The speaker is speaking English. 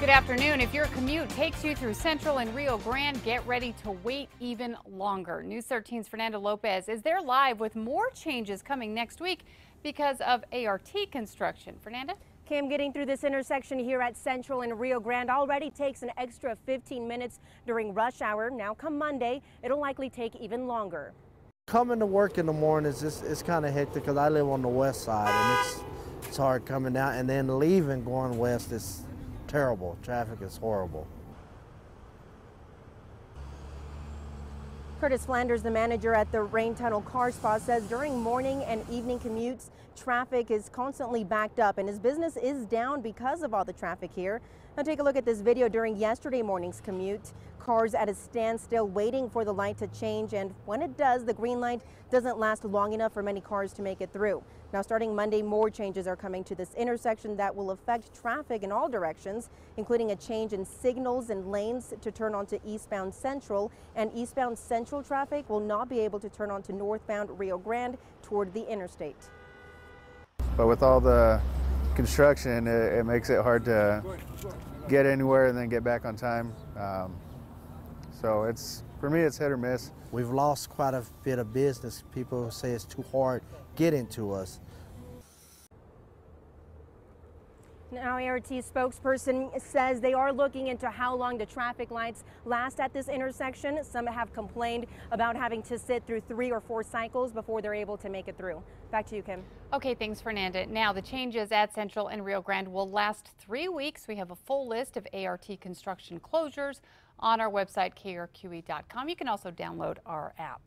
Good afternoon. If your commute takes you through Central and Rio Grande, get ready to wait even longer. News 13's Fernanda Lopez is there live with more changes coming next week because of ART construction. Fernanda? Kim, getting through this intersection here at Central and Rio Grande already takes an extra 15 minutes during rush hour. Now come Monday, it'll likely take even longer. Coming to work in the morning is just, it's kind of hectic because I live on the west side and it's, it's hard coming out and then leaving going west is terrible. Traffic is horrible. Curtis Flanders, the manager at the Rain Tunnel Car Spa, says during morning and evening commutes, traffic is constantly backed up and his business is down because of all the traffic here. Now take a look at this video during yesterday morning's commute. Cars at a standstill waiting for the light to change and when it does, the green light doesn't last long enough for many cars to make it through. Now starting Monday, more changes are coming to this intersection that will affect traffic in all directions, including a change in signals and lanes to turn onto eastbound Central and eastbound Central traffic will not be able to turn onto northbound Rio Grande toward the interstate. But with all the construction, it, it makes it hard to get anywhere and then get back on time. Um, so it's for me, it's hit or miss. We've lost quite a bit of business. People say it's too hard getting to us. Now, ART spokesperson says they are looking into how long the traffic lights last at this intersection. Some have complained about having to sit through three or four cycles before they're able to make it through. Back to you, Kim. Okay, thanks, Fernanda. Now, the changes at Central and Rio Grande will last three weeks. We have a full list of ART construction closures on our website, krqe.com. You can also download our app.